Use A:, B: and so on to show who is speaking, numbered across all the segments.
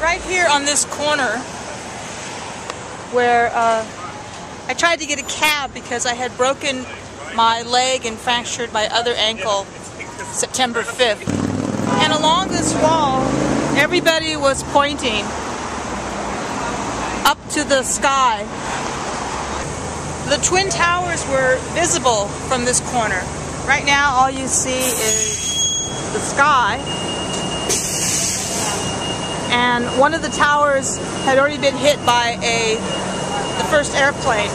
A: right here on this corner where uh, I tried to get a cab because I had broken my leg and fractured my other ankle September 5th. And along this wall, everybody was pointing up to the sky. The Twin Towers were visible from this corner. Right now, all you see is the sky. And one of the towers had already been hit by a the first airplane.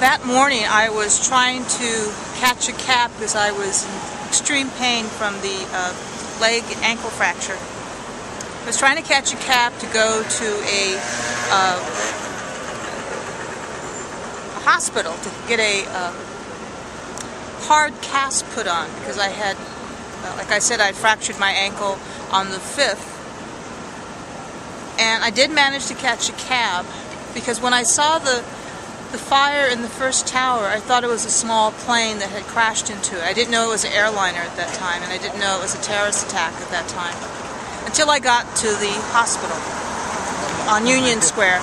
A: That morning, I was trying to catch a cab because I was in extreme pain from the uh, leg ankle fracture. I was trying to catch a cab to go to a, uh, a hospital to get a uh, hard cast put on because I had, uh, like I said, I fractured my ankle on the 5th. And I did manage to catch a cab because when I saw the the fire in the first tower, I thought it was a small plane that had crashed into it. I didn't know it was an airliner at that time, and I didn't know it was a terrorist attack at that time. Until I got to the hospital on Union Square.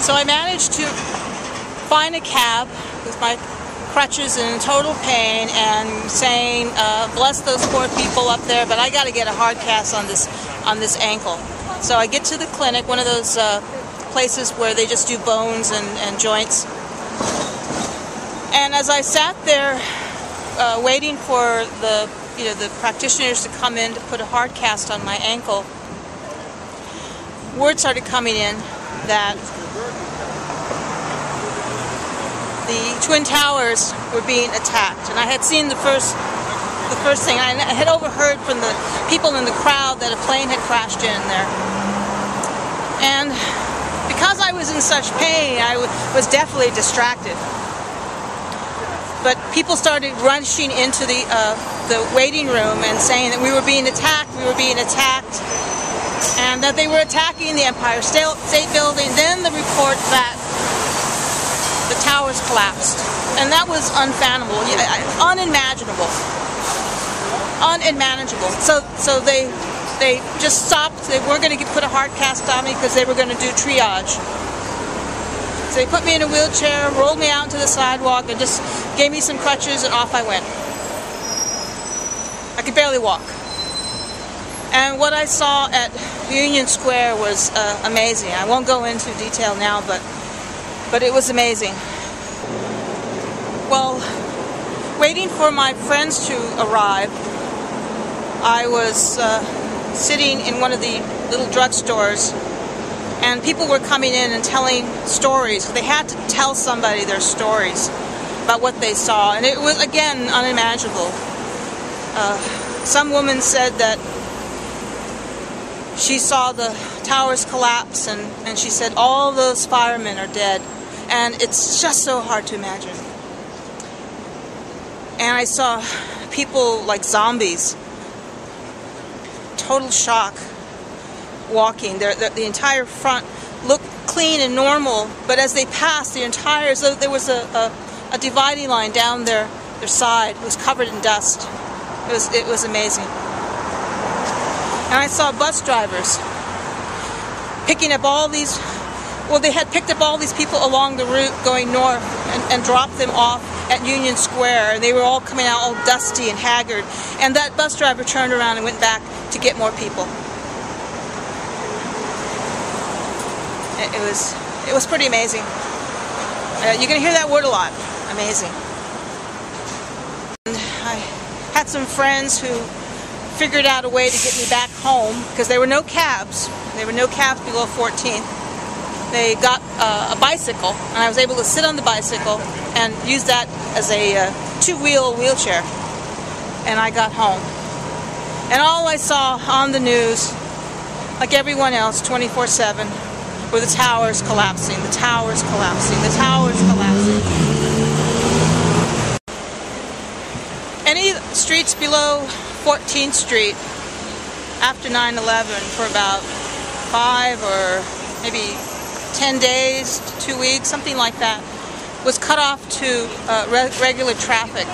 A: So I managed to find a cab with my crutches and in total pain and saying, uh, bless those poor people up there, but I got to get a hard cast on this, on this ankle. So I get to the clinic, one of those uh, places where they just do bones and, and joints. And as I sat there uh, waiting for the you know the practitioners to come in to put a hard cast on my ankle, word started coming in that the twin towers were being attacked, and I had seen the first the first thing. I had overheard from the people in the crowd that a plane had crashed in there, and because I was in such pain, I was definitely distracted. But people started rushing into the uh, the waiting room and saying that we were being attacked, we were being attacked, and that they were attacking the Empire State Building. Then the report that towers collapsed, and that was unfathomable, unimaginable, unmanageable. So, so they they just stopped. They weren't going to put a hard cast on me because they were going to do triage. So they put me in a wheelchair, rolled me out to the sidewalk, and just gave me some crutches, and off I went. I could barely walk. And what I saw at Union Square was uh, amazing. I won't go into detail now, but but it was amazing. Well, waiting for my friends to arrive, I was. Uh, sitting in one of the little drugstores and people were coming in and telling stories. They had to tell somebody their stories about what they saw, and it was again unimaginable. Uh, some woman said that she saw the towers collapse, and, and she said all those firemen are dead, and it's just so hard to imagine. And I saw people like zombies total shock walking. the, the entire front looked clean and normal, but as they passed, the entire, so there was a, a, a dividing line down their, their side. It was covered in dust. It was, it was amazing. And I saw bus drivers picking up all these, well, they had picked up all these people along the route going north and, and dropped them off at Union Square. And they were all coming out all dusty and haggard. And that bus driver turned around and went back to get more people. It, it was it was pretty amazing. Uh, you're gonna hear that word a lot. Amazing. And I had some friends who figured out a way to get me back home because there were no cabs. There were no cabs below 14th. They got uh, a bicycle, and I was able to sit on the bicycle and use that as a uh, two-wheel wheelchair. And I got home. And all I saw on the news, like everyone else, 24 7, were the towers collapsing, the towers collapsing, the towers collapsing. Any streets below 14th Street after 9 11 for about five or maybe 10 days, two weeks, something like that, was cut off to uh, re regular traffic.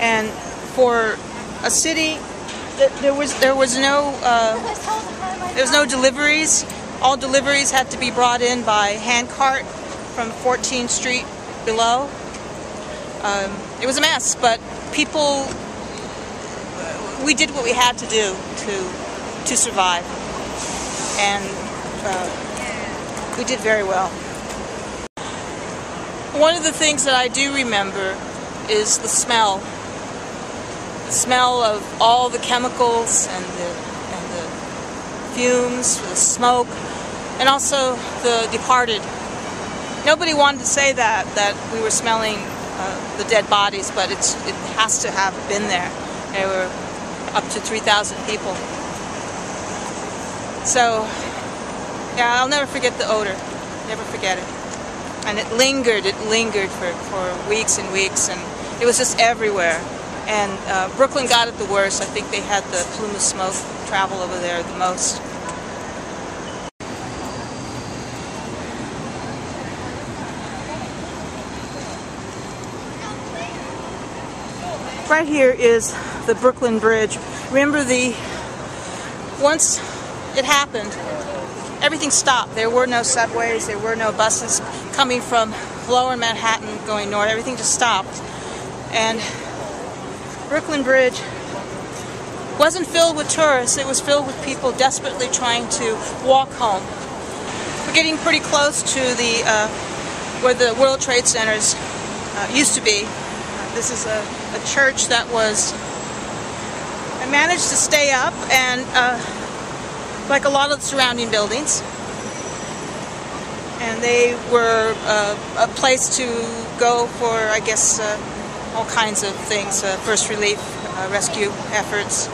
A: And for a city, there was there was no uh, there was no deliveries. All deliveries had to be brought in by handcart from 14th Street below. Um, it was a mess, but people, we did what we had to do to to survive, and uh, we did very well. One of the things that I do remember is the smell the smell of all the chemicals and the, and the fumes, the smoke, and also the departed. Nobody wanted to say that, that we were smelling uh, the dead bodies, but it's, it has to have been there. There were up to 3,000 people. So, yeah, I'll never forget the odor. Never forget it. And it lingered, it lingered for, for weeks and weeks, and it was just everywhere and uh, Brooklyn got it the worst. I think they had the plume of smoke travel over there the most. Right here is the Brooklyn Bridge. Remember the, once it happened, everything stopped. There were no subways, there were no buses coming from lower Manhattan going north. Everything just stopped. And Brooklyn Bridge wasn't filled with tourists, it was filled with people desperately trying to walk home. We're getting pretty close to the uh, where the World Trade Centers uh, used to be. This is a, a, church that was I managed to stay up and uh, like a lot of the surrounding buildings and they were uh, a place to go for I guess uh, all kinds of things, uh, first relief, uh, rescue efforts.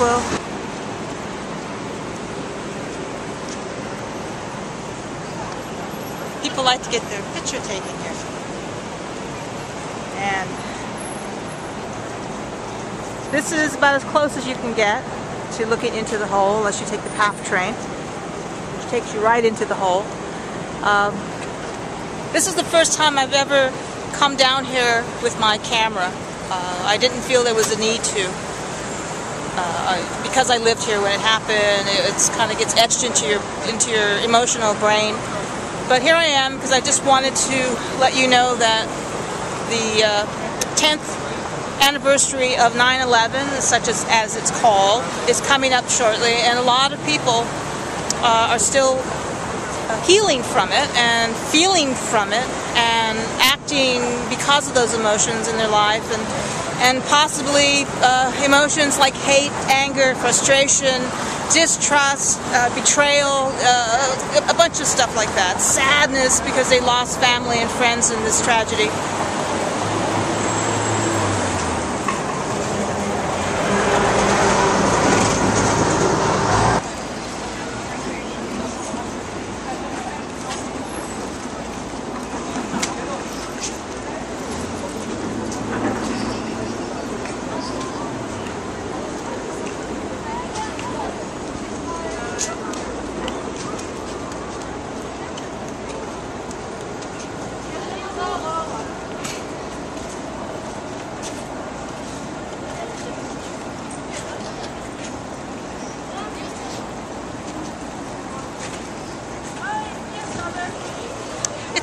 A: Well, people like to get their picture taken here. And this is about as close as you can get to looking into the hole unless you take the PATH train, which takes you right into the hole. Um, this is the first time I've ever come down here with my camera. Uh, I didn't feel there was a need to. Uh, because I lived here when it happened, it kind of gets etched into your into your emotional brain. But here I am because I just wanted to let you know that the uh, 10th anniversary of 9-11, such as, as it's called, is coming up shortly and a lot of people uh, are still uh, healing from it and feeling from it and acting because of those emotions in their life and and possibly uh, emotions like hate, anger, frustration, distrust, uh, betrayal, uh, a bunch of stuff like that. Sadness because they lost family and friends in this tragedy.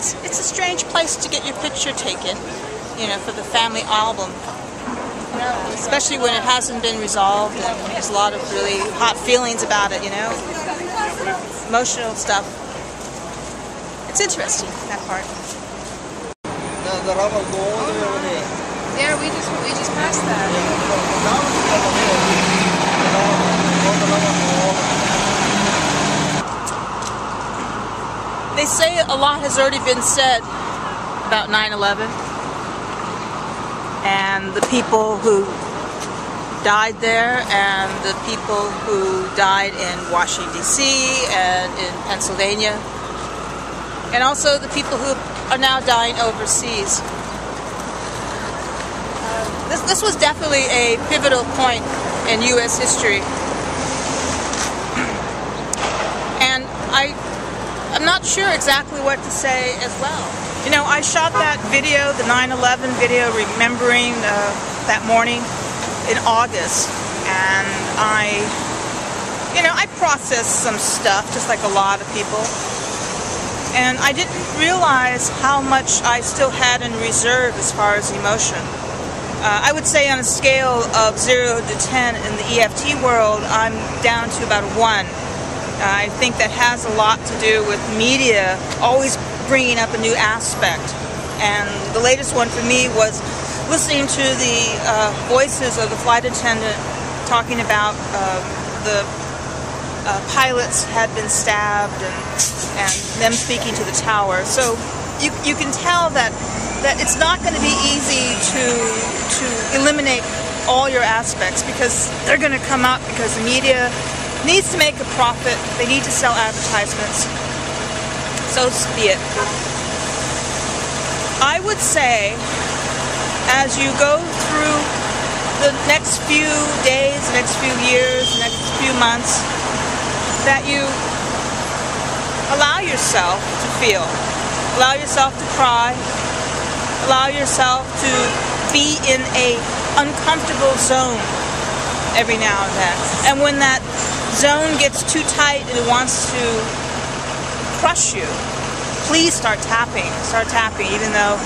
A: It's it's a strange place to get your picture taken, you know, for the family album. Especially when it hasn't been resolved and there's a lot of really hot feelings about it, you know. Emotional stuff. It's interesting, that part.
B: Yeah, we just we just passed that.
A: They say a lot has already been said about 9-11 and the people who died there and the people who died in Washington D.C. and in Pennsylvania and also the people who are now dying overseas. Uh, this, this was definitely a pivotal point in U.S. history. And I, I'm not sure exactly what to say as well. You know, I shot that video, the 9-11 video, remembering uh, that morning in August. And I, you know, I processed some stuff, just like a lot of people. And I didn't realize how much I still had in reserve as far as emotion. Uh, I would say on a scale of 0 to 10 in the EFT world, I'm down to about 1. I think that has a lot to do with media always bringing up a new aspect. And the latest one for me was listening to the uh, voices of the flight attendant talking about uh, the uh, pilots had been stabbed and, and them speaking to the tower. So you, you can tell that, that it's not going to be easy to, to eliminate all your aspects because they're going to come up because the media needs to make a profit. They need to sell advertisements. So be it. I would say as you go through the next few days, next few years, next few months, that you allow yourself to feel. Allow yourself to cry. Allow yourself to be in a uncomfortable zone every now and then. And when that zone gets too tight and it wants to crush you, please start tapping. Start tapping, even though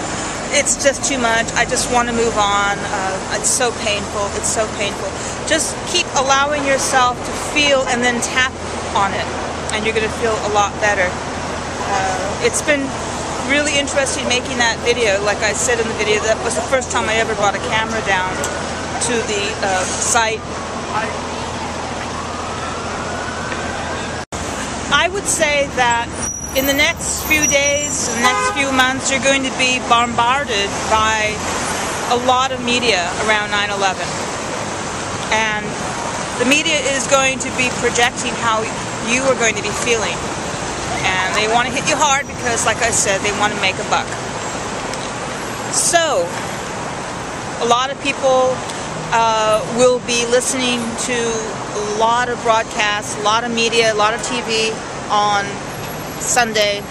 A: it's just too much. I just want to move on. Uh, it's so painful. It's so painful. Just keep allowing yourself to feel and then tap on it, and you're going to feel a lot better. Uh, it's been really interesting making that video. Like I said in the video, that was the first time I ever brought a camera down to the uh, site. I would say that in the next few days, the next few months, you're going to be bombarded by a lot of media around 9-11. And the media is going to be projecting how you are going to be feeling. And they want to hit you hard because, like I said, they want to make a buck. So, a lot of people uh, will be listening to a lot of broadcasts, a lot of media, a lot of TV on Sunday,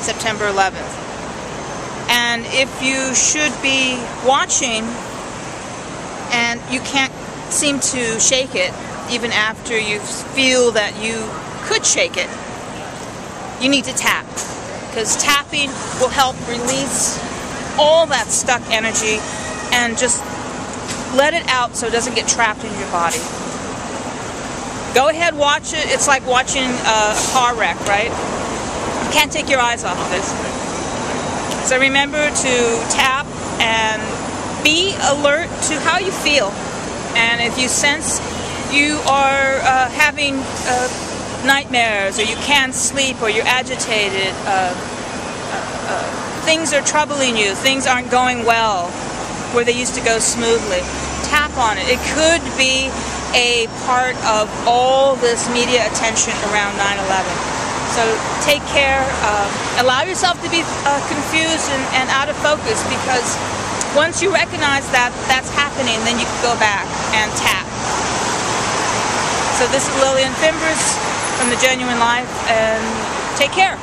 A: September 11th. And if you should be watching and you can't seem to shake it, even after you feel that you could shake it, you need to tap. Because tapping will help release all that stuck energy and just let it out so it doesn't get trapped in your body. Go ahead, watch it. It's like watching a car wreck, right? You can't take your eyes off of this. So remember to tap and be alert to how you feel. And if you sense you are uh, having uh, nightmares or you can't sleep or you're agitated, uh, uh, uh, things are troubling you, things aren't going well where they used to go smoothly, tap on it. It could be a part of all this media attention around 9-11. So take care, uh, allow yourself to be confused and, and out of focus because once you recognize that that's happening, then you can go back and tap. So this is Lillian Fimbres from The Genuine Life, and take care.